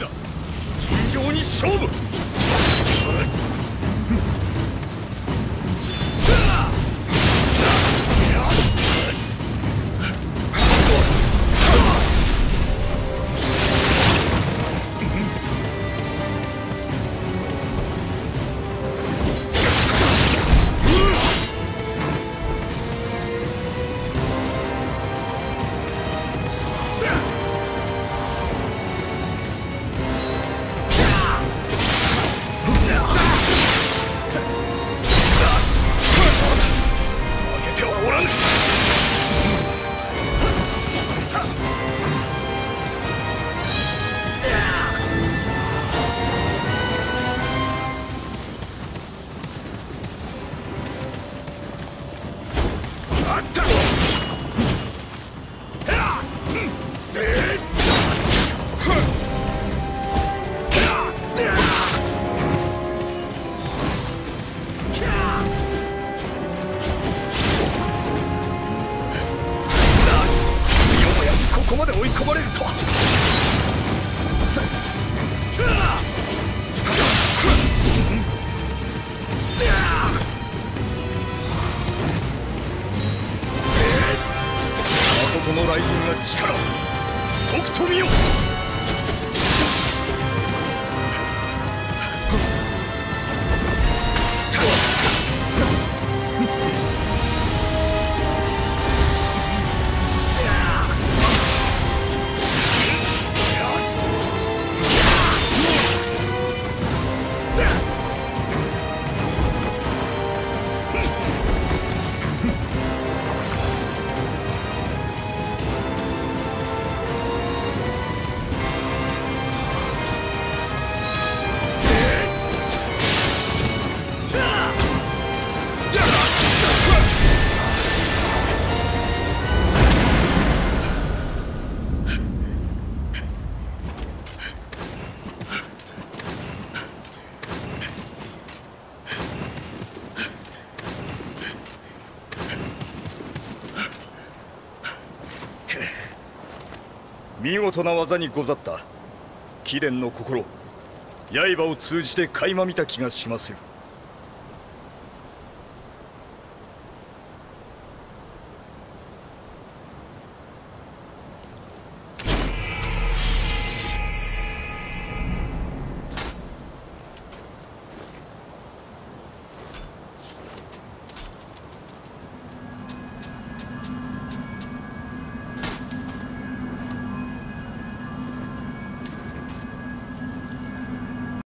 だ。尋常に勝負。ここまで追い込まれるとは。あそこの雷神が力とくと見よ見事な技にござった。貴殿の心刃を通じて垣間見た気がしまする